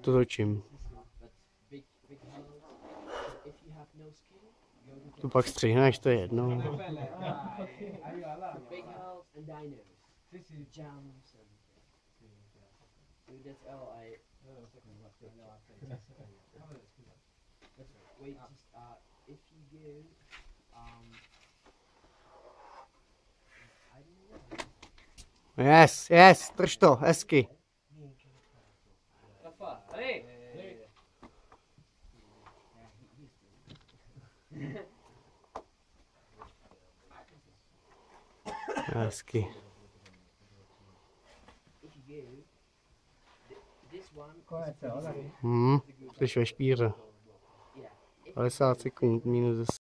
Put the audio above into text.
To točím. To pak střihneš, to je jedno. Yes, yes, drž to, hezky. Rafa. Aí. É... Aski. Hm, das war Spira. Alles 10 Sekunden